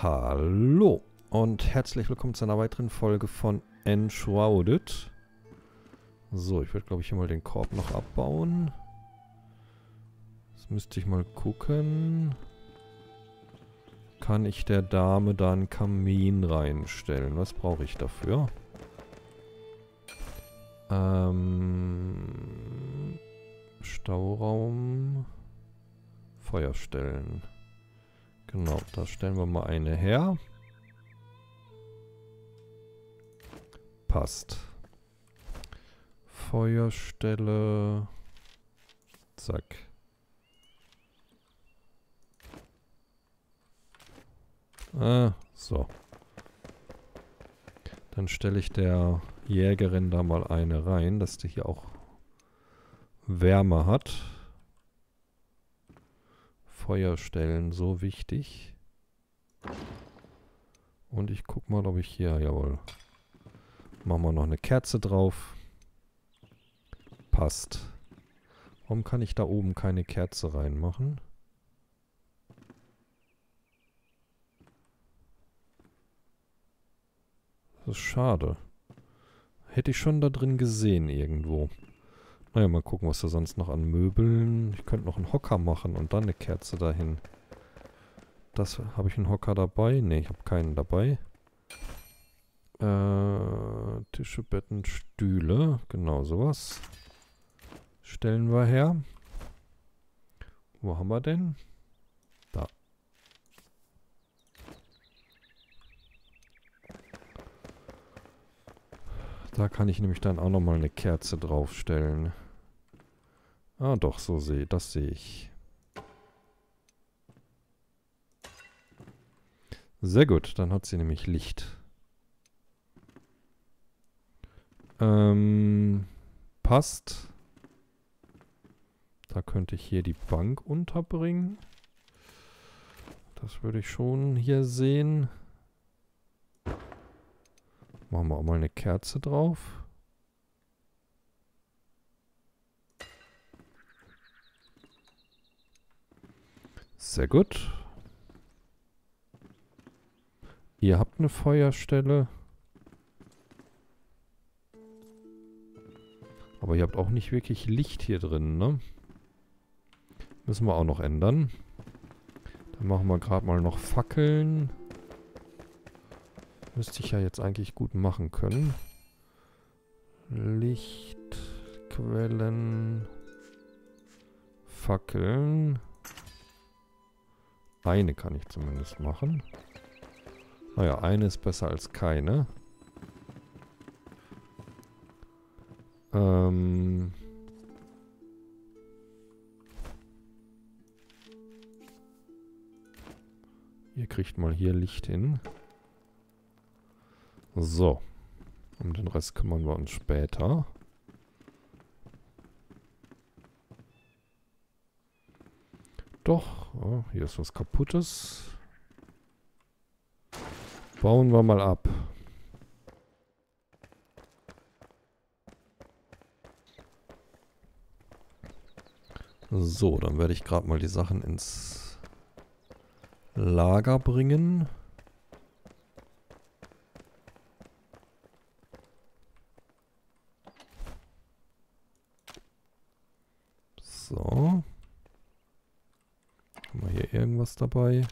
Hallo und herzlich willkommen zu einer weiteren Folge von Enshrouded. So, ich werde glaube ich hier mal den Korb noch abbauen. Jetzt müsste ich mal gucken. Kann ich der Dame da einen Kamin reinstellen? Was brauche ich dafür? Ähm, Stauraum. Feuer stellen. Genau, da stellen wir mal eine her. Passt. Feuerstelle. Zack. Ah, so. Dann stelle ich der Jägerin da mal eine rein, dass die hier auch Wärme hat. Feuer stellen, so wichtig. Und ich guck mal, ob ich hier, jawohl. Machen wir noch eine Kerze drauf. Passt. Warum kann ich da oben keine Kerze reinmachen? Das ist schade. Hätte ich schon da drin gesehen irgendwo. Naja, mal gucken, was da sonst noch an Möbeln... Ich könnte noch einen Hocker machen und dann eine Kerze dahin. Das... Habe ich einen Hocker dabei? Ne, ich habe keinen dabei. Äh, Tische, Betten, Stühle. Genau, sowas. Stellen wir her. Wo haben wir denn? Da. Da kann ich nämlich dann auch nochmal eine Kerze draufstellen. Ah, doch, so sehe das sehe ich. Sehr gut, dann hat sie nämlich Licht. Ähm, passt. Da könnte ich hier die Bank unterbringen. Das würde ich schon hier sehen. Machen wir auch mal eine Kerze drauf. Sehr gut. Ihr habt eine Feuerstelle. Aber ihr habt auch nicht wirklich Licht hier drin, ne? Müssen wir auch noch ändern. Dann machen wir gerade mal noch Fackeln. Müsste ich ja jetzt eigentlich gut machen können. Lichtquellen. Fackeln. Eine kann ich zumindest machen. Naja, eine ist besser als keine. Ähm... Ihr kriegt mal hier Licht hin. So. Um den Rest kümmern wir uns später. Doch, oh, hier ist was kaputtes. Bauen wir mal ab. So, dann werde ich gerade mal die Sachen ins Lager bringen. So. Irgendwas dabei?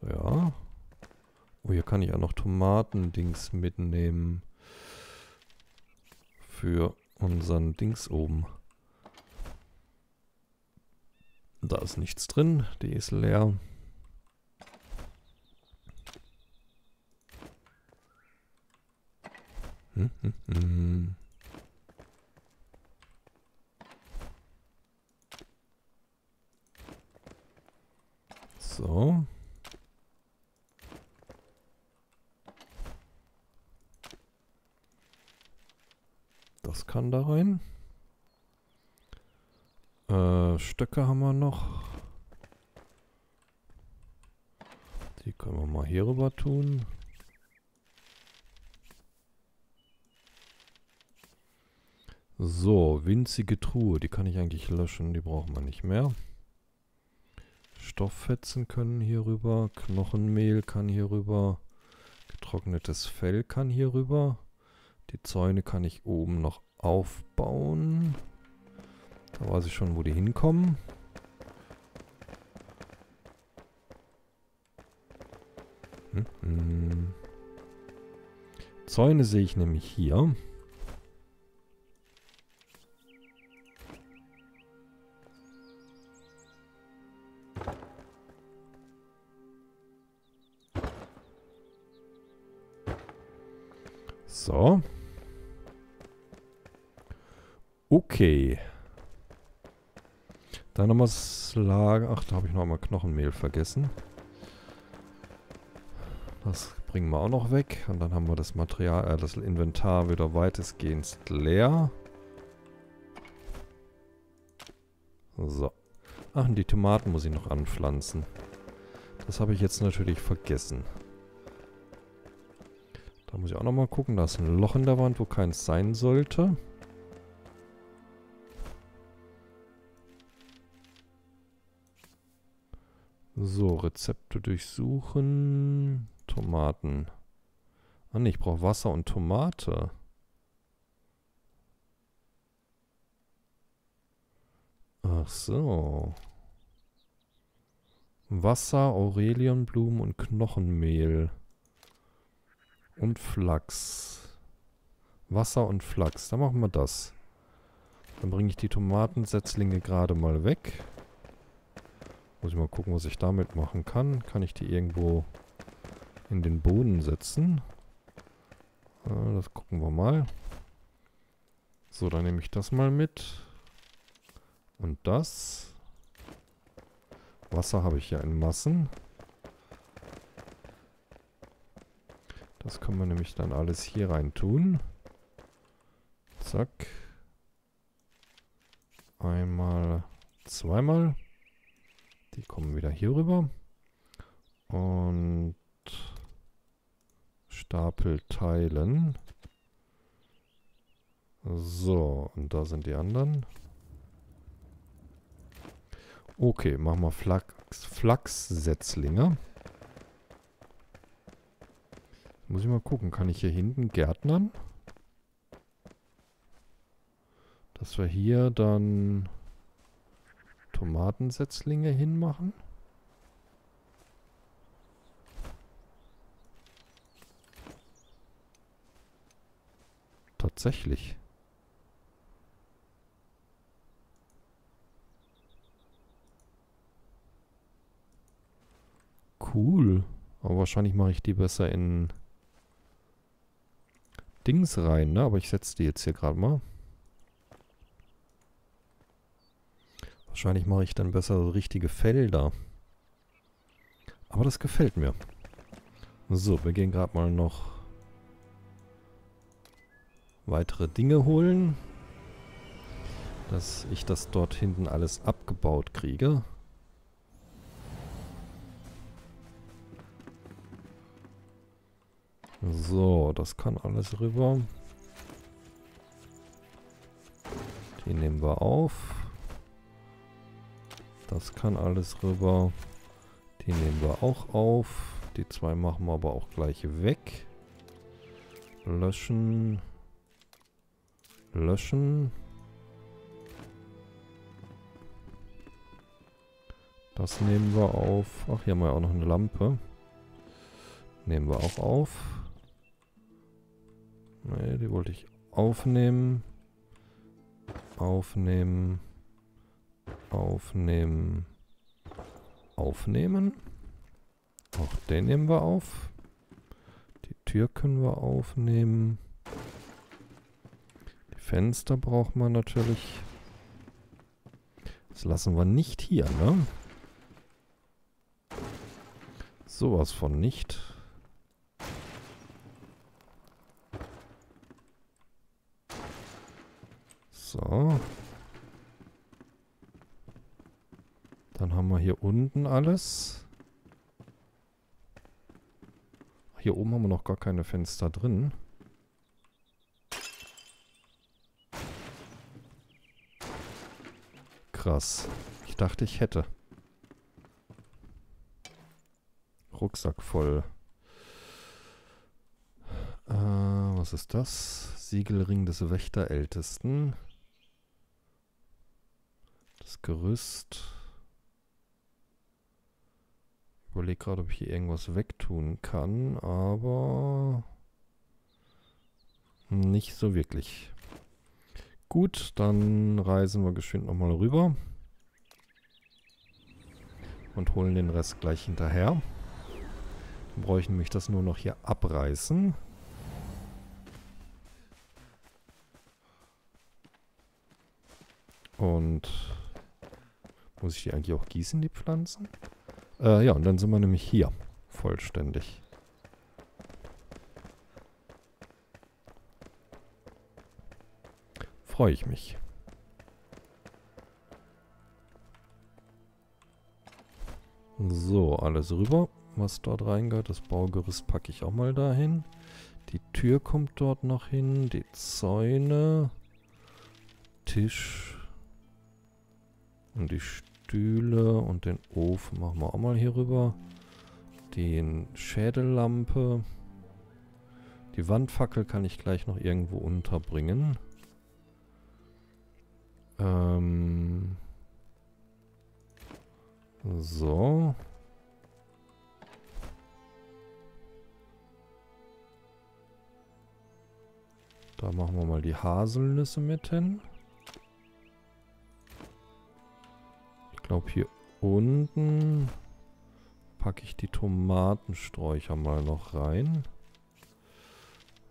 Ja. Oh, hier kann ich auch noch Tomatendings mitnehmen. Für unseren Dings oben. Da ist nichts drin. Die ist leer. Hm, hm, hm. So. Das kann da rein. Äh, Stöcke haben wir noch. Die können wir mal hier rüber tun. So, winzige Truhe. Die kann ich eigentlich löschen. Die brauchen wir nicht mehr. Stofffetzen können hier rüber. Knochenmehl kann hier rüber. Getrocknetes Fell kann hier rüber. Die Zäune kann ich oben noch aufbauen. Da weiß ich schon, wo die hinkommen. Hm, hm. Zäune sehe ich nämlich hier. Okay. Dann nochmal das Lager. Ach, da habe ich noch einmal Knochenmehl vergessen. Das bringen wir auch noch weg. Und dann haben wir das Material, äh, das Inventar wieder weitestgehend leer. So. Ach, und die Tomaten muss ich noch anpflanzen. Das habe ich jetzt natürlich vergessen. Da muss ich auch nochmal gucken. Da ist ein Loch in der Wand, wo keins sein sollte. So, Rezepte durchsuchen. Tomaten. Ah ne, ich brauche Wasser und Tomate. Ach so. Wasser, Aurelienblumen und Knochenmehl. Und Flachs. Wasser und Flachs. Dann machen wir das. Dann bringe ich die Tomatensetzlinge gerade mal weg. Muss ich mal gucken, was ich damit machen kann. Kann ich die irgendwo in den Boden setzen? Äh, das gucken wir mal. So, dann nehme ich das mal mit. Und das. Wasser habe ich ja in Massen. Das können wir nämlich dann alles hier rein tun. Zack. Einmal, zweimal. Die kommen wieder hier rüber. Und Stapel teilen. So, und da sind die anderen. Okay, machen wir Flachs, Flachssetzlinge. Muss ich mal gucken, kann ich hier hinten gärtnern? Dass wir hier dann Tomatensetzlinge hinmachen. Tatsächlich. Cool. Aber wahrscheinlich mache ich die besser in Dings rein, ne? Aber ich setze die jetzt hier gerade mal. Wahrscheinlich mache ich dann besser so richtige Felder. Aber das gefällt mir. So, wir gehen gerade mal noch weitere Dinge holen. Dass ich das dort hinten alles abgebaut kriege. So, das kann alles rüber. Die nehmen wir auf. Das kann alles rüber. Die nehmen wir auch auf. Die zwei machen wir aber auch gleich weg. Löschen. Löschen. Das nehmen wir auf. Ach, hier haben wir auch noch eine Lampe. Nehmen wir auch auf. Ne, die wollte ich aufnehmen. Aufnehmen. Aufnehmen. Aufnehmen. Auch den nehmen wir auf. Die Tür können wir aufnehmen. Die Fenster braucht man natürlich. Das lassen wir nicht hier, ne? Sowas von nicht. So. Dann haben wir hier unten alles. Hier oben haben wir noch gar keine Fenster drin. Krass. Ich dachte, ich hätte. Rucksack voll. Äh, was ist das? Siegelring des Wächterältesten. Das Gerüst. Überlege gerade, ob ich hier irgendwas wegtun kann, aber nicht so wirklich. Gut, dann reisen wir geschwind nochmal rüber. Und holen den Rest gleich hinterher. Dann brauche ich nämlich das nur noch hier abreißen. Und muss ich die eigentlich auch gießen, die Pflanzen? Äh, ja, und dann sind wir nämlich hier. Vollständig. Freue ich mich. So, alles rüber, was dort reingehört. Das Baugerüst packe ich auch mal dahin. Die Tür kommt dort noch hin. Die Zäune. Tisch. Und die Stühle und den Ofen machen wir auch mal hier rüber. Den Schädellampe. Die Wandfackel kann ich gleich noch irgendwo unterbringen. Ähm so. Da machen wir mal die Haselnüsse mit hin. Glaube hier unten packe ich die Tomatensträucher mal noch rein.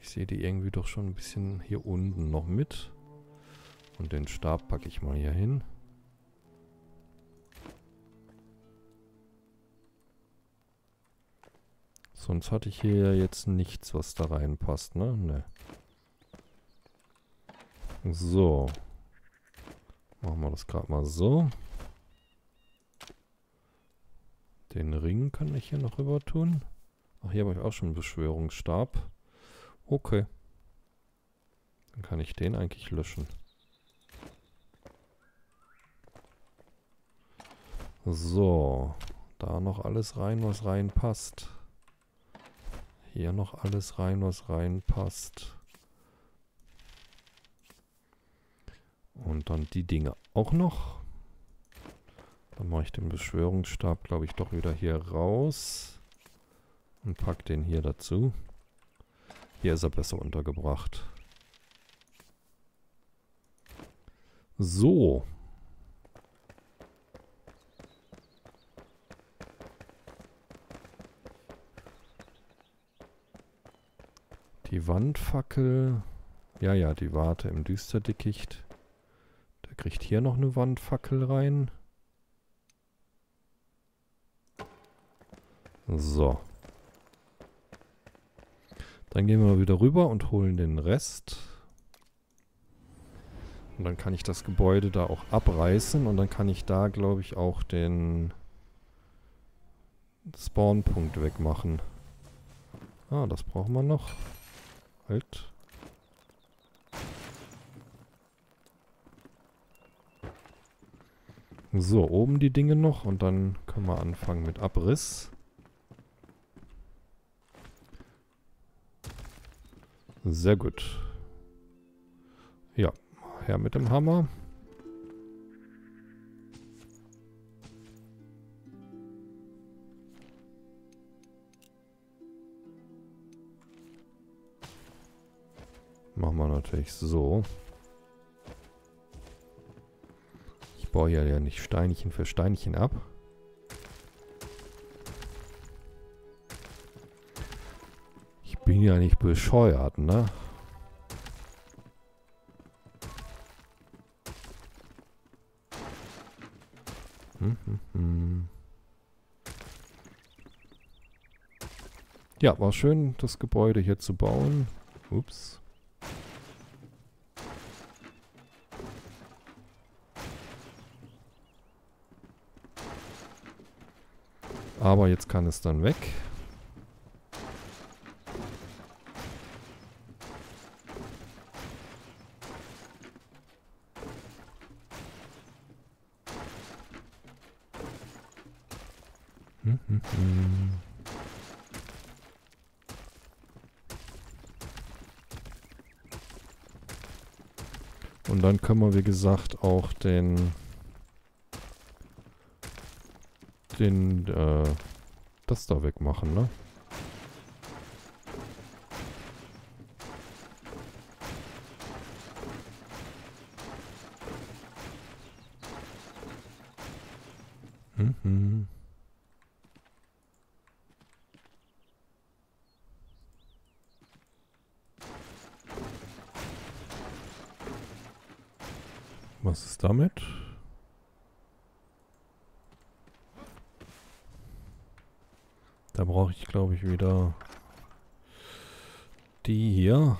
Ich sehe die irgendwie doch schon ein bisschen hier unten noch mit. Und den Stab packe ich mal hier hin. Sonst hatte ich hier jetzt nichts, was da reinpasst, ne? Ne. So. Machen wir das gerade mal so. Den Ring kann ich hier noch rüber tun. Ach, hier habe ich auch schon einen Beschwörungsstab. Okay. Dann kann ich den eigentlich löschen. So. Da noch alles rein, was reinpasst. Hier noch alles rein, was reinpasst. Und dann die Dinge auch noch. Dann mache ich den Beschwörungsstab, glaube ich, doch wieder hier raus. Und pack den hier dazu. Hier ist er besser untergebracht. So. Die Wandfackel. Ja, ja, die Warte im Düsterdickicht. Der kriegt hier noch eine Wandfackel rein. So. Dann gehen wir wieder rüber und holen den Rest. Und dann kann ich das Gebäude da auch abreißen und dann kann ich da, glaube ich, auch den Spawnpunkt wegmachen. Ah, das brauchen wir noch. Halt. So, oben die Dinge noch und dann können wir anfangen mit Abriss. Sehr gut. Ja, her mit dem Hammer. Machen wir natürlich so. Ich baue ja, ja nicht Steinchen für Steinchen ab. Bin ja nicht bescheuert, ne? Hm, hm, hm. Ja, war schön, das Gebäude hier zu bauen. Ups. Aber jetzt kann es dann weg. Hm, hm, hm. Und dann können wir, wie gesagt, auch den... den, äh, das da wegmachen, ne? Mhm. Was ist damit? Da brauche ich, wieder die hier.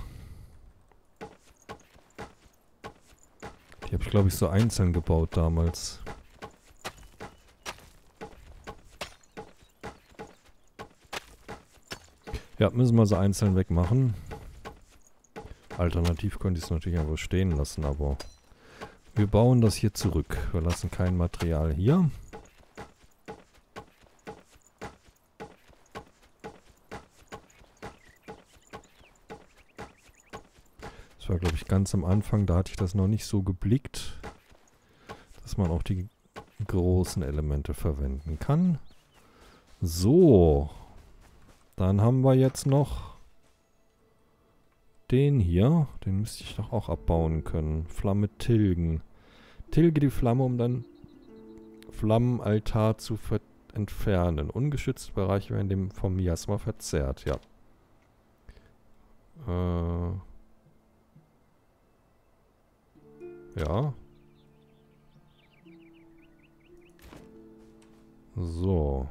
Die habe ich, glaube ich, so einzeln gebaut damals. Ja, müssen wir sie einzeln wegmachen. Alternativ könnte ich es natürlich einfach stehen lassen, aber wir bauen das hier zurück. Wir lassen kein Material hier. Das war, glaube ich, ganz am Anfang. Da hatte ich das noch nicht so geblickt, dass man auch die großen Elemente verwenden kann. So, dann haben wir jetzt noch den hier. Den müsste ich doch auch abbauen können. Flamme tilgen. Tilge die Flamme, um dann Flammenaltar zu entfernen. Ungeschützte Bereiche werden dem vom Miasma verzerrt. Ja. Äh. Ja. So.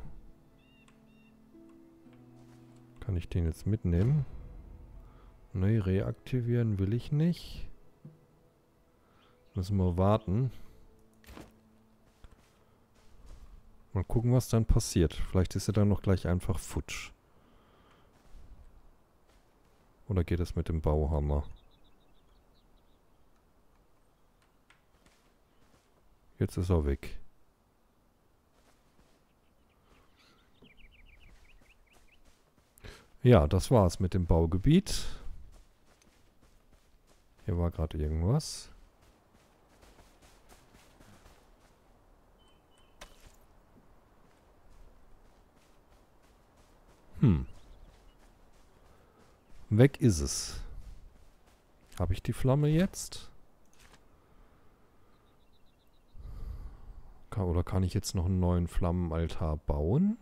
Kann ich den jetzt mitnehmen? Neu reaktivieren will ich nicht. Müssen wir warten. Mal gucken, was dann passiert. Vielleicht ist er dann noch gleich einfach futsch. Oder geht es mit dem Bauhammer? Jetzt ist er weg. Ja, das war's mit dem Baugebiet. Hier war gerade irgendwas. Hm. Weg ist es. Habe ich die Flamme jetzt? Oder kann ich jetzt noch einen neuen Flammenaltar bauen?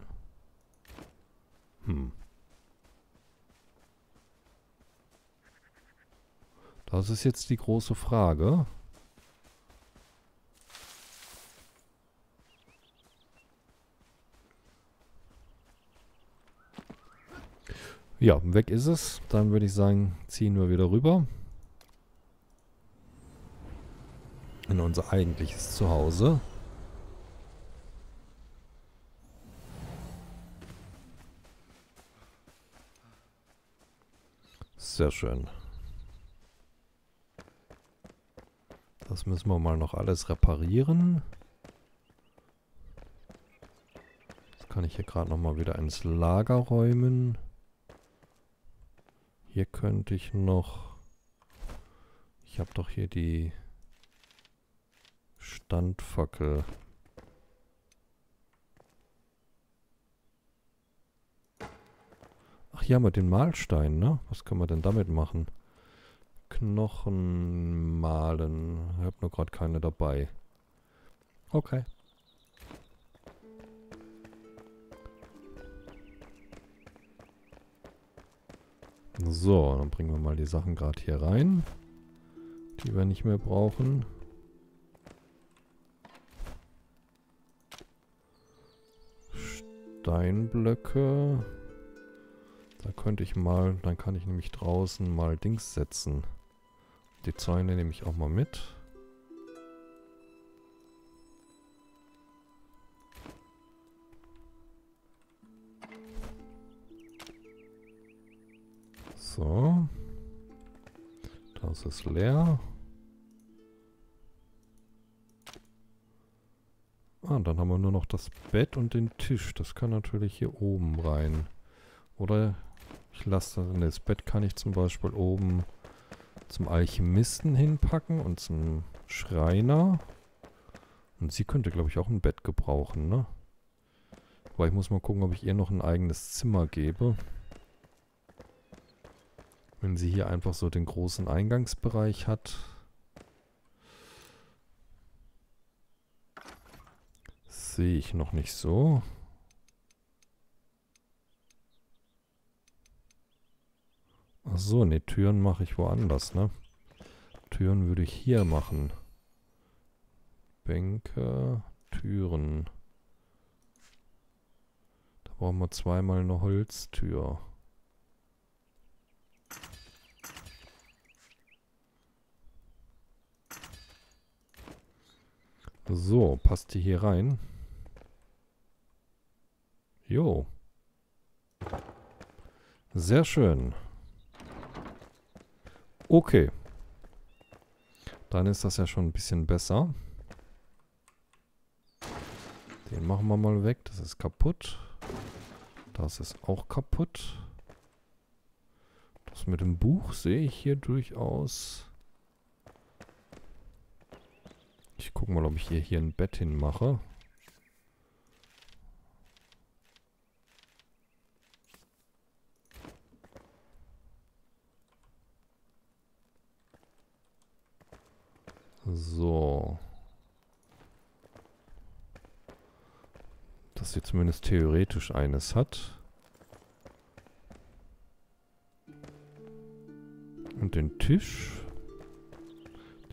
Hm. Das ist jetzt die große Frage. Ja, weg ist es. Dann würde ich sagen, ziehen wir wieder rüber. In unser eigentliches Zuhause. Sehr schön. Das müssen wir mal noch alles reparieren. Das kann ich hier gerade nochmal wieder ins Lager räumen. Hier könnte ich noch... Ich habe doch hier die Standfackel. Ach ja, mit den Mahlsteinen, ne? Was können wir denn damit machen? Knochen malen. Ich habe nur gerade keine dabei. Okay. So, dann bringen wir mal die Sachen gerade hier rein, die wir nicht mehr brauchen. Steinblöcke. Da könnte ich mal, dann kann ich nämlich draußen mal Dings setzen. Die Zäune nehme ich auch mal mit. So. Das ist leer. Ah, dann haben wir nur noch das Bett und den Tisch. Das kann natürlich hier oben rein. Oder ich lasse das, Bett kann ich zum Beispiel oben zum Alchemisten hinpacken und zum Schreiner. Und sie könnte, glaube ich, auch ein Bett gebrauchen, ne? Aber ich muss mal gucken, ob ich ihr noch ein eigenes Zimmer gebe. Wenn sie hier einfach so den großen Eingangsbereich hat. Sehe ich noch nicht so. Ach so, ne, Türen mache ich woanders, ne? Türen würde ich hier machen. Bänke, Türen. Da brauchen wir zweimal eine Holztür. So, passt die hier rein? Jo. Sehr schön. Okay. Dann ist das ja schon ein bisschen besser. Den machen wir mal weg. Das ist kaputt. Das ist auch kaputt. Das mit dem Buch sehe ich hier durchaus. Ich gucke mal, ob ich hier, hier ein Bett hinmache. So. Dass sie zumindest theoretisch eines hat. Und den Tisch.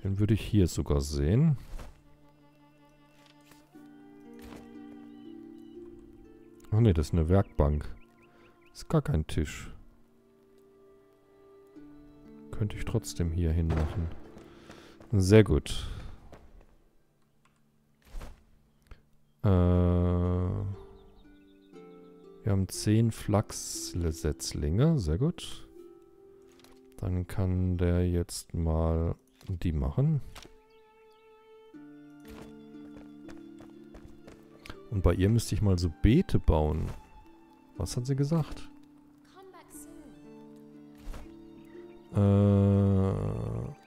Den würde ich hier sogar sehen. Ach ne, das ist eine Werkbank. Ist gar kein Tisch. Könnte ich trotzdem hier hinmachen. Sehr gut. Äh, wir haben 10 Flachssetzlinge. Sehr gut. Dann kann der jetzt mal die machen. Und bei ihr müsste ich mal so Beete bauen. Was hat sie gesagt? Äh...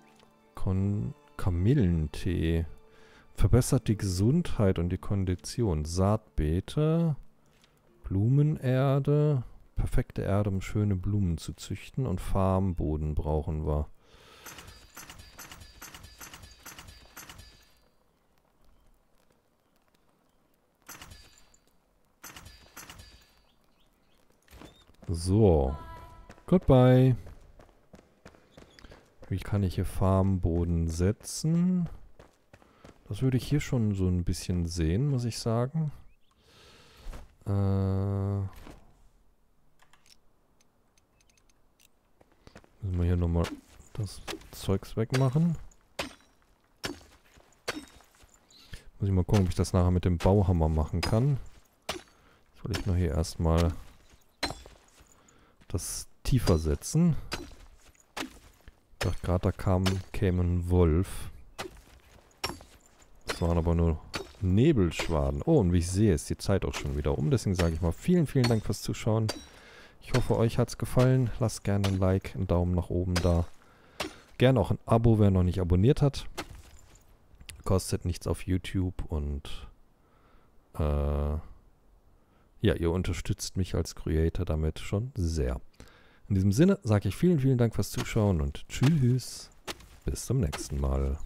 Kon Kamillentee. Verbessert die Gesundheit und die Kondition. Saatbeete. Blumenerde. Perfekte Erde, um schöne Blumen zu züchten. Und Farmboden brauchen wir. So. Goodbye. Wie kann ich hier Farmboden setzen? Das würde ich hier schon so ein bisschen sehen, muss ich sagen. Äh müssen wir hier nochmal das Zeugs wegmachen. Muss ich mal gucken, ob ich das nachher mit dem Bauhammer machen kann. Will ich nur hier erstmal das tiefer setzen. Ich dachte gerade, da kam, käme ein Wolf. Das waren aber nur Nebelschwaden. Oh, und wie ich sehe, ist die Zeit auch schon wieder um. Deswegen sage ich mal vielen, vielen Dank fürs Zuschauen. Ich hoffe, euch hat es gefallen. Lasst gerne ein Like, einen Daumen nach oben da. Gerne auch ein Abo, wer noch nicht abonniert hat. Kostet nichts auf YouTube und äh, ja, ihr unterstützt mich als Creator damit schon sehr. In diesem Sinne sage ich vielen, vielen Dank fürs Zuschauen und tschüss. Bis zum nächsten Mal.